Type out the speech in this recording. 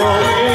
Oh,